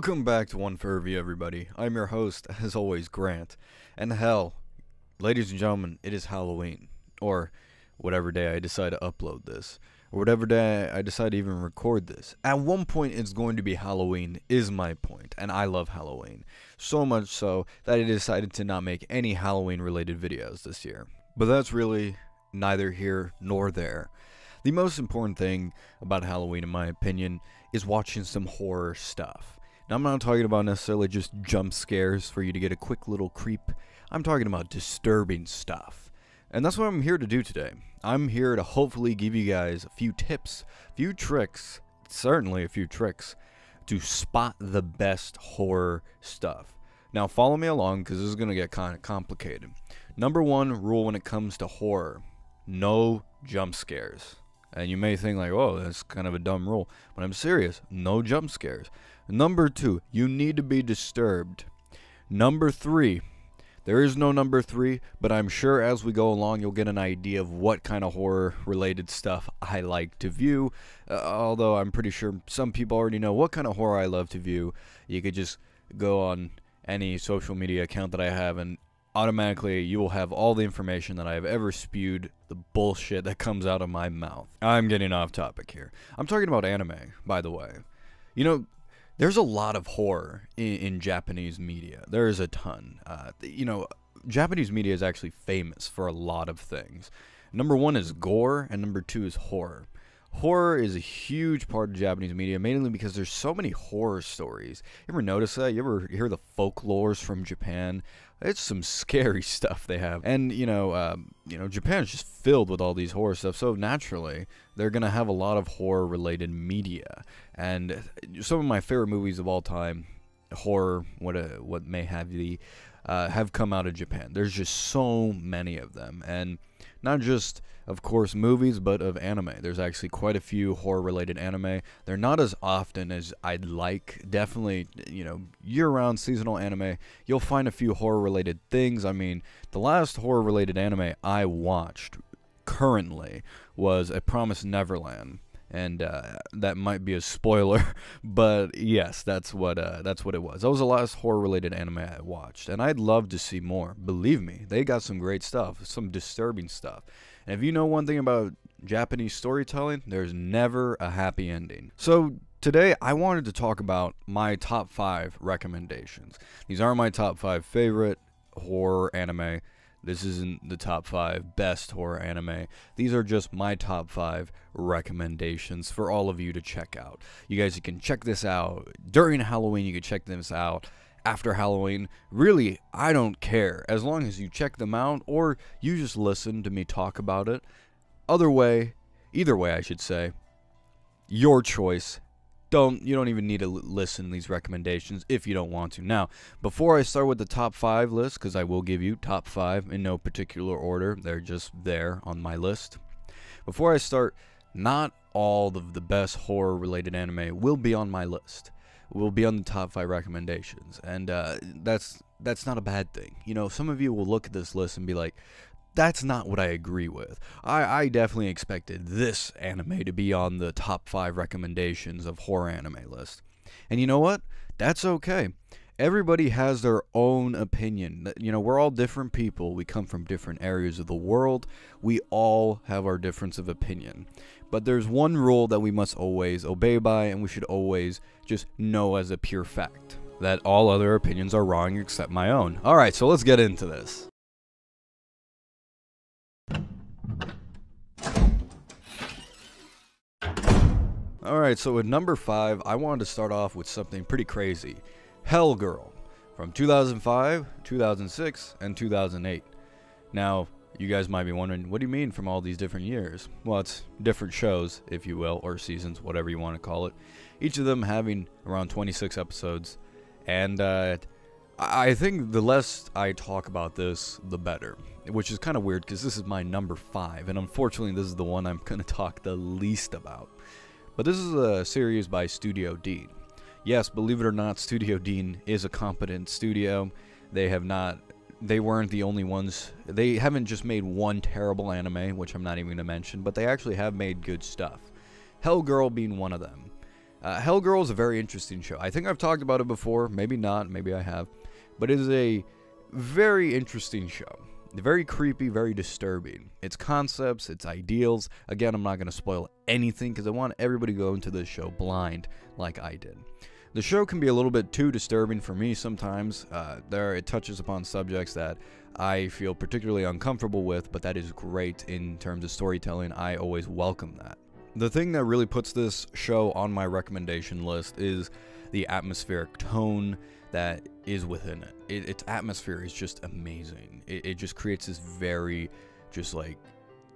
Welcome back to One Review, everybody. I'm your host, as always, Grant. And hell, ladies and gentlemen, it is Halloween. Or whatever day I decide to upload this. Or whatever day I decide to even record this. At one point, it's going to be Halloween, is my point. And I love Halloween. So much so that I decided to not make any Halloween related videos this year. But that's really neither here nor there. The most important thing about Halloween, in my opinion, is watching some horror stuff. Now, I'm not talking about necessarily just jump scares for you to get a quick little creep. I'm talking about disturbing stuff. And that's what I'm here to do today. I'm here to hopefully give you guys a few tips, a few tricks, certainly a few tricks, to spot the best horror stuff. Now, follow me along because this is going to get kind of complicated. Number one rule when it comes to horror no jump scares. And you may think like, "Oh, that's kind of a dumb rule," but I'm serious. No jump scares. Number 2, you need to be disturbed. Number 3, there is no number 3, but I'm sure as we go along you'll get an idea of what kind of horror related stuff I like to view. Uh, although I'm pretty sure some people already know what kind of horror I love to view. You could just go on any social media account that I have and automatically you will have all the information that I have ever spewed the bullshit that comes out of my mouth. I'm getting off topic here. I'm talking about anime, by the way. You know, there's a lot of horror in, in Japanese media. There is a ton. Uh, you know, Japanese media is actually famous for a lot of things. Number one is gore, and number two is horror. Horror is a huge part of Japanese media, mainly because there's so many horror stories. You ever notice that? You ever hear the folklores from Japan? It's some scary stuff they have, and you know, um, you know, Japan's just filled with all these horror stuff. So naturally, they're gonna have a lot of horror-related media. And some of my favorite movies of all time, horror, what uh, what may have the, uh, have come out of Japan. There's just so many of them, and not just of course movies but of anime there's actually quite a few horror related anime they're not as often as i'd like definitely you know year round seasonal anime you'll find a few horror related things i mean the last horror related anime i watched currently was a promise neverland and uh, that might be a spoiler, but yes, that's what uh, that's what it was. That was the last horror-related anime I watched, and I'd love to see more. Believe me, they got some great stuff, some disturbing stuff. And if you know one thing about Japanese storytelling, there's never a happy ending. So today I wanted to talk about my top five recommendations. These aren't my top five favorite horror anime this isn't the top five best horror anime. These are just my top five recommendations for all of you to check out. You guys you can check this out during Halloween. You can check this out after Halloween. Really, I don't care as long as you check them out or you just listen to me talk about it. Other way, either way, I should say, your choice don't you don't even need to listen to these recommendations if you don't want to. Now, before I start with the top five list, because I will give you top five in no particular order, they're just there on my list. Before I start, not all of the best horror related anime will be on my list. Will be on the top five recommendations, and uh, that's that's not a bad thing. You know, some of you will look at this list and be like, that's not what I agree with. I, I definitely expected this anime to be on the top 5 recommendations of horror anime list. And you know what? That's okay. Everybody has their own opinion. You know, we're all different people. We come from different areas of the world. We all have our difference of opinion. But there's one rule that we must always obey by, and we should always just know as a pure fact that all other opinions are wrong except my own. Alright, so let's get into this. Alright, so at number 5, I wanted to start off with something pretty crazy. Hell Girl, from 2005, 2006, and 2008. Now, you guys might be wondering, what do you mean from all these different years? Well, it's different shows, if you will, or seasons, whatever you want to call it. Each of them having around 26 episodes. And uh, I think the less I talk about this, the better. Which is kind of weird because this is my number 5, and unfortunately, this is the one I'm going to talk the least about. But this is a series by Studio Deen. Yes, believe it or not, Studio Deen is a competent studio. They have not they weren't the only ones. They haven't just made one terrible anime, which I'm not even going to mention, but they actually have made good stuff. Hell Girl being one of them. Uh, Hell Girl is a very interesting show. I think I've talked about it before, maybe not, maybe I have, but it is a very interesting show. Very creepy, very disturbing. Its concepts, its ideals. Again, I'm not going to spoil anything because I want everybody to go into this show blind like I did. The show can be a little bit too disturbing for me sometimes. Uh, there, it touches upon subjects that I feel particularly uncomfortable with, but that is great in terms of storytelling. I always welcome that. The thing that really puts this show on my recommendation list is the atmospheric tone that is within it. it its atmosphere is just amazing. It, it just creates this very, just like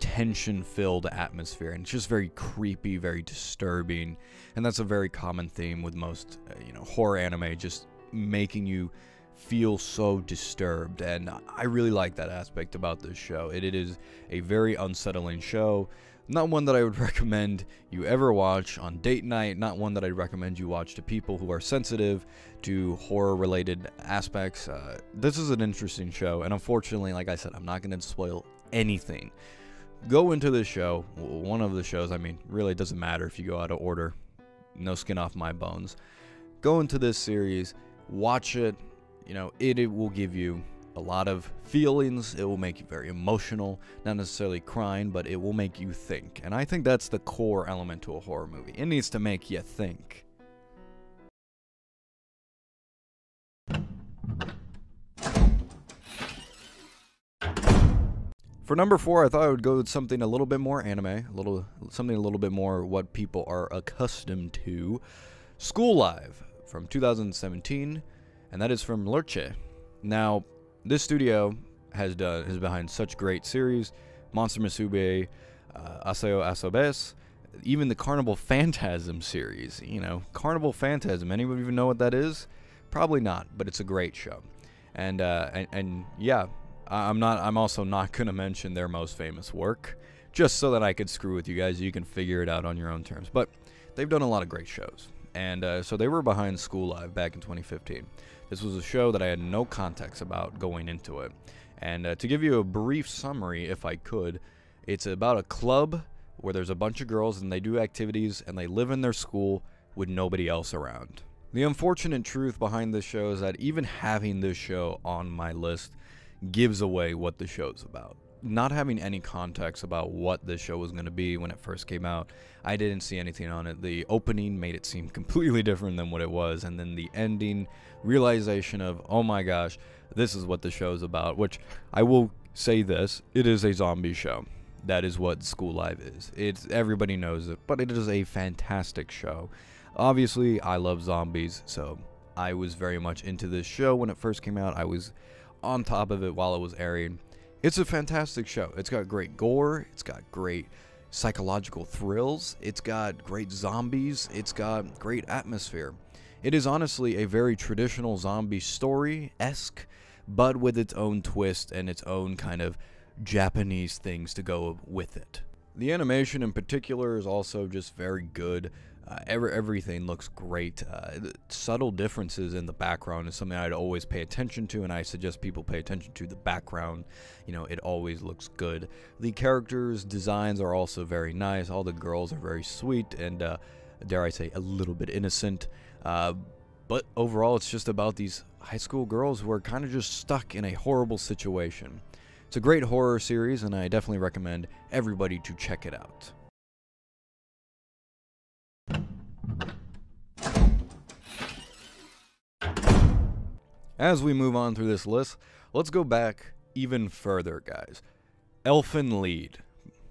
tension filled atmosphere and it's just very creepy very disturbing and that's a very common theme with most uh, you know horror anime just making you feel so disturbed and i really like that aspect about this show. It, it is a very unsettling show. Not one that i would recommend you ever watch on date night not one that i'd recommend you watch to people who are sensitive to horror related aspects. Uh, this is an interesting show and unfortunately like i said i'm not going to spoil anything go into this show, one of the shows, I mean, really doesn't matter if you go out of order, no skin off my bones. Go into this series, watch it, you know, it, it will give you a lot of feelings. It will make you very emotional, not necessarily crying, but it will make you think. And I think that's the core element to a horror movie. It needs to make you think. For number four, I thought I would go with something a little bit more anime, a little something a little bit more what people are accustomed to. School Live from 2017, and that is from Lerche. Now, this studio has done is behind such great series, Monster Musume, uh, Asobase, even the Carnival Phantasm series. You know, Carnival Phantasm. Anyone even know what that is? Probably not, but it's a great show. And uh, and, and yeah, I'm not. I'm also not gonna mention their most famous work, just so that I could screw with you guys. You can figure it out on your own terms. But they've done a lot of great shows, and uh, so they were behind School Live back in 2015. This was a show that I had no context about going into it, and uh, to give you a brief summary, if I could, it's about a club where there's a bunch of girls and they do activities and they live in their school with nobody else around. The unfortunate truth behind this show is that even having this show on my list gives away what the show's about. Not having any context about what this show was going to be when it first came out, I didn't see anything on it. The opening made it seem completely different than what it was, and then the ending realization of, oh my gosh, this is what the show's about. Which I will say this it is a zombie show. That is what School Live is. It's everybody knows it, but it is a fantastic show. Obviously, I love zombies, so I was very much into this show when it first came out. I was on top of it while it was airing. It's a fantastic show. It's got great gore, it's got great psychological thrills, it's got great zombies, it's got great atmosphere. It is honestly a very traditional zombie story esque, but with its own twist and its own kind of Japanese things to go with it. The animation in particular is also just very good. Uh, every, everything looks great. Uh, subtle differences in the background is something I'd always pay attention to, and I suggest people pay attention to the background. You know, it always looks good. The characters' designs are also very nice. All the girls are very sweet and, uh, dare I say, a little bit innocent. Uh, but overall, it's just about these high school girls who are kind of just stuck in a horrible situation. It's a great horror series, and I definitely recommend everybody to check it out. As we move on through this list, let's go back even further, guys. Elfen Lied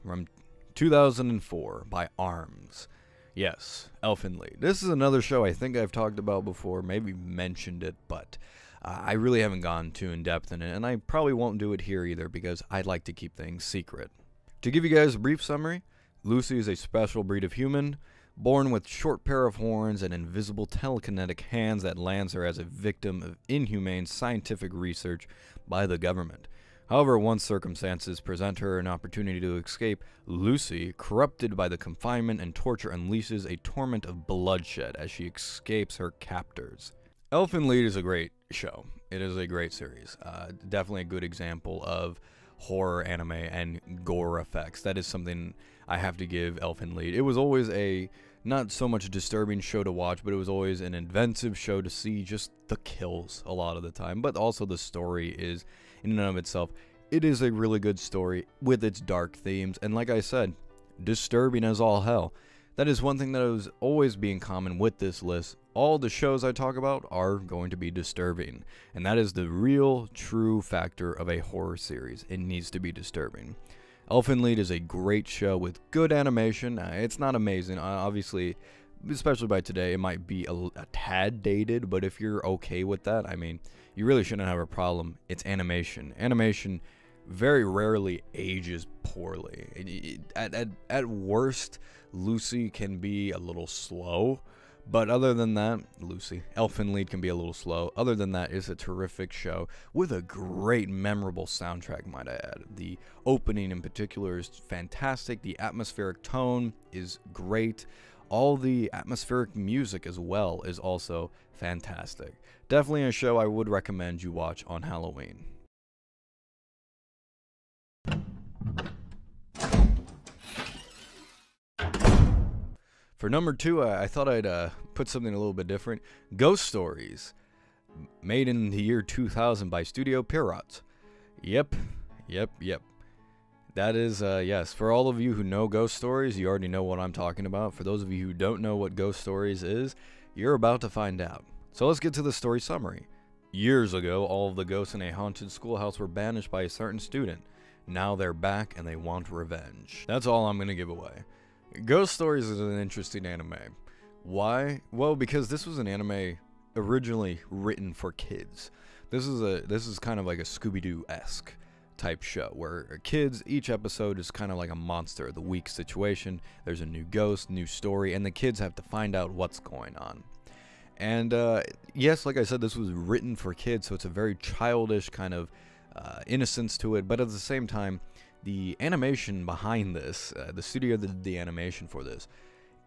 from 2004 by Arms. Yes, Elfen Lied. This is another show I think I've talked about before, maybe mentioned it, but uh, I really haven't gone too in depth in it, and I probably won't do it here either because I'd like to keep things secret. To give you guys a brief summary, Lucy is a special breed of human born with short pair of horns and invisible telekinetic hands that lands her as a victim of inhumane scientific research by the government. However, once circumstances present her an opportunity to escape, Lucy, corrupted by the confinement and torture, unleashes a torment of bloodshed as she escapes her captors. Elfen Lied is a great show. It is a great series. Uh, definitely a good example of horror anime and gore effects. That is something I have to give Elfen Lied. It was always a not so much a disturbing show to watch, but it was always an inventive show to see just the kills a lot of the time. But also the story is, in and of itself, it is a really good story with its dark themes. And like I said, disturbing as all hell. That is one thing that has always being common with this list. All the shows I talk about are going to be disturbing. And that is the real, true factor of a horror series. It needs to be disturbing. Elfen Lied is a great show with good animation. Uh, it's not amazing, uh, obviously, especially by today, it might be a, a, tad dated, but if you're okay with that, I mean, you really shouldn't have a problem. It's animation. Animation very rarely ages poorly. It, it, at, at, at worst, Lucy can be a little slow but other than that, Lucy, Elfen Lied can be a little slow. Other than that, it's a terrific show with a great, memorable soundtrack, might I add. The opening in particular is fantastic. The atmospheric tone is great. All the atmospheric music as well is also fantastic. Definitely a show I would recommend you watch on Halloween. For number two, I, I thought I'd uh, put something a little bit different. Ghost Stories, made in the year 2000 by Studio Pierrot. Yep, yep, yep. That is, uh, yes, for all of you who know Ghost Stories, you already know what I'm talking about. For those of you who don't know what Ghost Stories is, you're about to find out. So let's get to the story summary. Years ago, all of the ghosts in a haunted schoolhouse were banished by a certain student. Now they're back and they want revenge. That's all I'm going to give away. Ghost Stories is an interesting anime. Why? Well, because this was an anime originally written for kids. This is a this is kind of like a Scooby Doo esque type show where kids each episode is kind of like a monster of the week situation. There's a new ghost, new story, and the kids have to find out what's going on. And uh, yes, like I said, this was written for kids, so it's a very childish kind of uh, innocence to it, but at the same time, the animation behind this, uh, the studio that did the animation for this,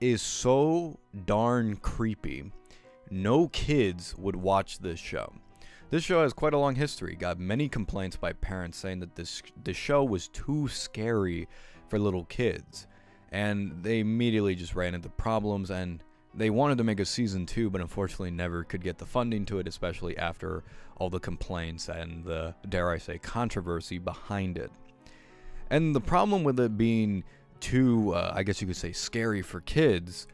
is so darn creepy. No kids would watch this show. This show has quite a long history. Got many complaints by parents saying that this the show was too scary for little kids, and they immediately just ran into problems. And they wanted to make a season two, but unfortunately never could get the funding to it, especially after all the complaints and the dare I say controversy behind it. And the problem with it being too, uh, I guess you could say, scary for kids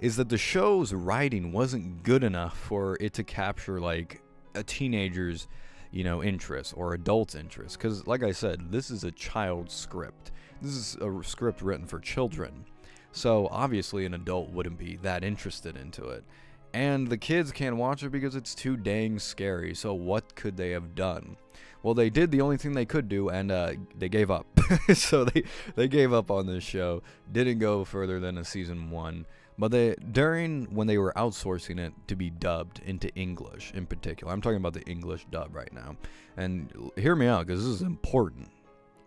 is that the show's writing wasn't good enough for it to capture like a teenager's, you know, interest or adult's interest. Because, like I said, this is a child script. This is a script written for children. So obviously, an adult wouldn't be that interested into it. And the kids can't watch it because it's too dang scary. So what could they have done? Well, they did the only thing they could do, and uh, they gave up. so they they gave up on this show. Didn't go further than a season one. But they during when they were outsourcing it to be dubbed into English, in particular, I'm talking about the English dub right now. And hear me out, because this is important.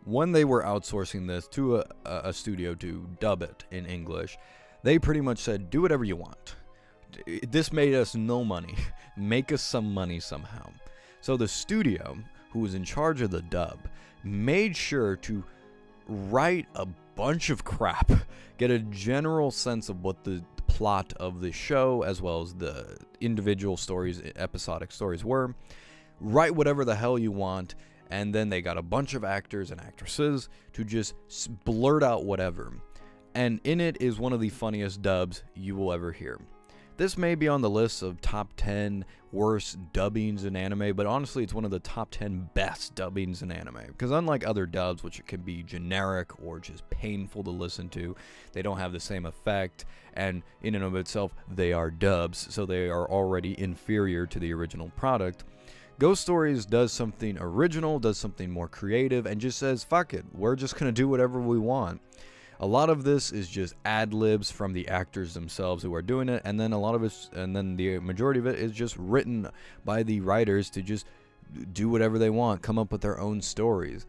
When they were outsourcing this to a, a studio to dub it in English, they pretty much said, "Do whatever you want." This made us no money. Make us some money somehow. So the studio who was in charge of the dub, made sure to write a bunch of crap, get a general sense of what the plot of the show, as well as the individual stories, episodic stories were, write whatever the hell you want, and then they got a bunch of actors and actresses to just blurt out whatever. And in it is one of the funniest dubs you will ever hear. This may be on the list of top 10 worst dubbings in anime, but honestly, it's one of the top 10 best dubbings in anime. Because unlike other dubs, which can be generic or just painful to listen to, they don't have the same effect, and in and of itself, they are dubs, so they are already inferior to the original product. Ghost Stories does something original, does something more creative, and just says, fuck it, we're just gonna do whatever we want. A lot of this is just ad libs from the actors themselves who are doing it, and then a lot of it, and then the majority of it is just written by the writers to just do whatever they want, come up with their own stories.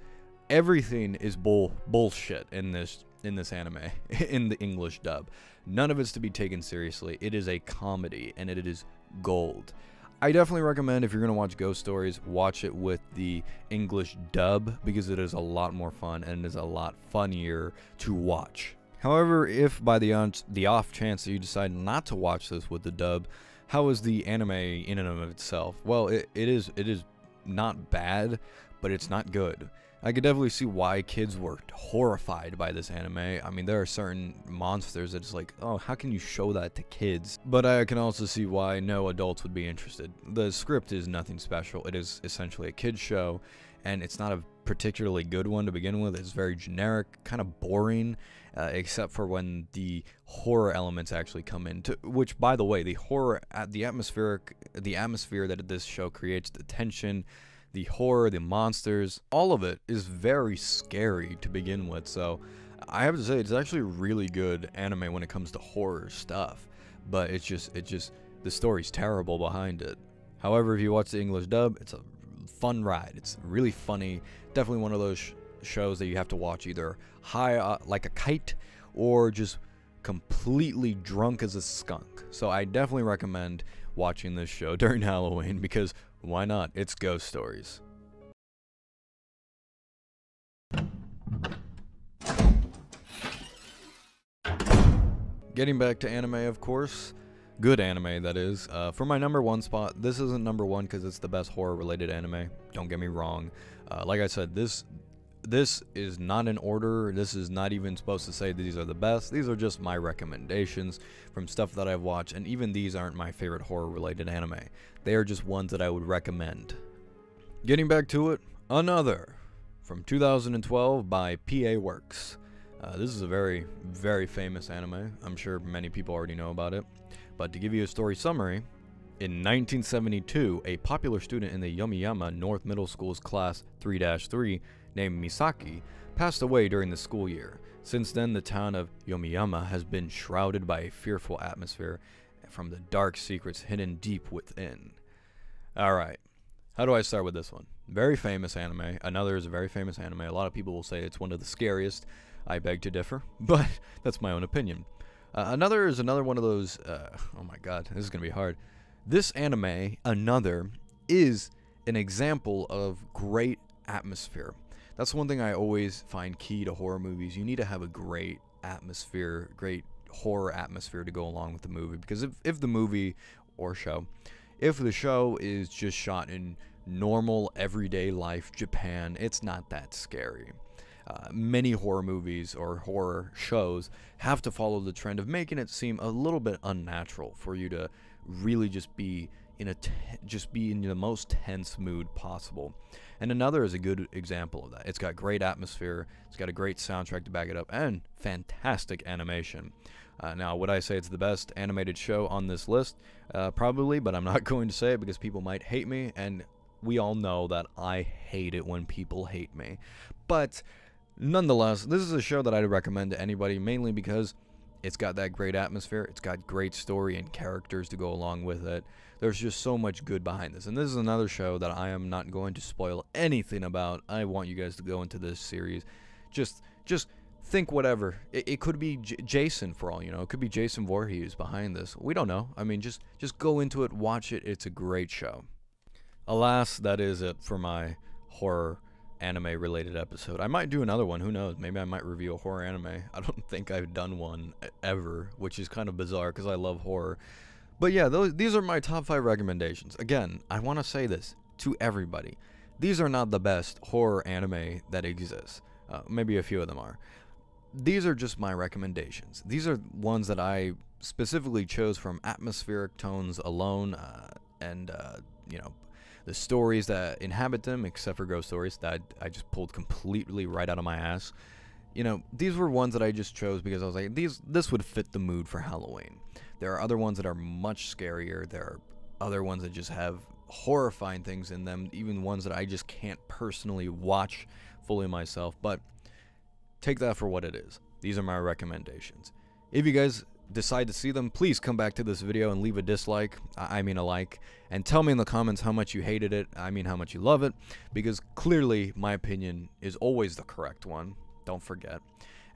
Everything is bull bullshit in this in this anime in the English dub. None of it's to be taken seriously. It is a comedy and it is gold. I definitely recommend if you're going to watch Ghost Stories, watch it with the English dub because it is a lot more fun and it is a lot funnier to watch. However, if by the, on- the off chance that you decide not to watch this with the dub, how is the anime in and of itself? Well, it, it is it is not bad, but it's not good. I could definitely see why kids were horrified by this anime. I mean, there are certain monsters that's like, oh, how can you show that to kids? But I can also see why no adults would be interested. The script is nothing special. It is essentially a kids show, and it's not a particularly good one to begin with. It's very generic, kind of boring, uh, except for when the horror elements actually come in. To, which, by the way, the horror, the atmospheric, the atmosphere that this show creates, the tension the horror, the monsters, all of it is very scary to begin with. So I have to say it's actually really good anime when it comes to horror stuff. But it's just it just the story's terrible behind it. However, if you watch the English dub, it's a fun ride. It's really funny. Definitely one of those sh shows that you have to watch either high uh, like a kite or just completely drunk as a skunk. So I definitely recommend watching this show during Halloween because why not? It's ghost stories. Getting back to anime, of course. Good anime, that is. Uh, for my number one spot, this isn't number one because it's the best horror-related anime. Don't get me wrong. Uh, like I said, this this is not an order. This is not even supposed to say these are the best. These are just my recommendations from stuff that I've watched, and even these aren't my favorite horror-related anime. They are just ones that I would recommend. Getting back to it, another from 2012 by PA Works. Uh, this is a very, very famous anime. I'm sure many people already know about it. But to give you a story summary, in 1972, a popular student in the Yomiyama North Middle School's class 3-3 named Misaki passed away during the school year. Since then, the town of Yomiyama has been shrouded by a fearful atmosphere from the dark secrets hidden deep within. Alright, how do I start with this one? Very famous anime. Another is a very famous anime. A lot of people will say it's one of the scariest. I beg to differ, but that's my own opinion. Uh, another is another one of those. Uh, oh my god, this is gonna be hard. This anime, another, is an example of great atmosphere. That's one thing I always find key to horror movies. You need to have a great atmosphere, great horror atmosphere to go along with the movie. Because if, if the movie or show, if the show is just shot in normal, everyday life Japan, it's not that scary. Uh, many horror movies or horror shows have to follow the trend of making it seem a little bit unnatural for you to really just be in a just be in the most tense mood possible. And another is a good example of that. It's got great atmosphere, it's got a great soundtrack to back it up, and fantastic animation. Uh, now, would I say it's the best animated show on this list? Uh, probably, but I'm not going to say it because people might hate me, and we all know that I hate it when people hate me. But nonetheless, this is a show that I'd recommend to anybody, mainly because it's got that great atmosphere, it's got great story and characters to go along with it. There's just so much good behind this. And this is another show that I am not going to spoil anything about. I want you guys to go into this series. Just just think whatever. It, it could be J Jason for all you know. It could be Jason Voorhees behind this. We don't know. I mean, just just go into it, watch it. It's a great show. Alas, that is it for my horror anime related episode. I might do another one, who knows? Maybe I might review a horror anime. I don't think I've done one ever, which is kind of bizarre because I love horror. But yeah, those, these are my top 5 recommendations. Again, I want to say this to everybody. These are not the best horror anime that exists. Uh, maybe a few of them are. These are just my recommendations. These are ones that I specifically chose from atmospheric tones alone uh, and, uh, you know, the stories that inhabit them, except for ghost stories that I just pulled completely right out of my ass. You know, these were ones that I just chose because I was like, these this would fit the mood for Halloween. There are other ones that are much scarier. There are other ones that just have horrifying things in them, even ones that I just can't personally watch fully myself. But take that for what it is. These are my recommendations. If you guys decide to see them, please come back to this video and leave a dislike, I mean a like, and tell me in the comments how much you hated it, I mean how much you love it, because clearly my opinion is always the correct one, don't forget.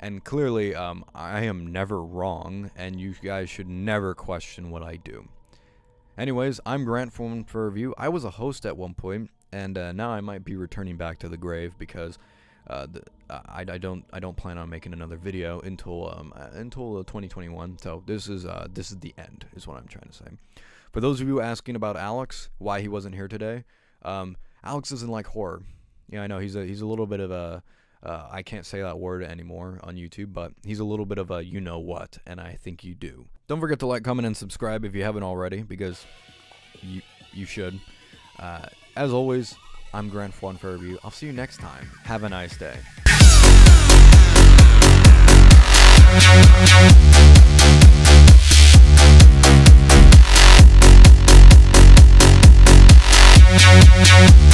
And clearly, um, I am never wrong, and you guys should never question what I do. Anyways, I'm Grant from Fair Review. I was a host at one point, and uh, now I might be returning back to the grave because uh, the, I, I don't I don't plan on making another video until um uh, until uh, 2021. So this is uh this is the end is what I'm trying to say. For those of you asking about Alex, why he wasn't here today, um, Alex doesn't like horror. Yeah, I know he's a he's a little bit of a uh, I can't say that word anymore on YouTube, but he's a little bit of a you know what, and I think you do. Don't forget to like, comment, and subscribe if you haven't already, because you you should. Uh, as always, I'm Grant for Fair Review. I'll see you next time. Have a nice day. We'll be right back.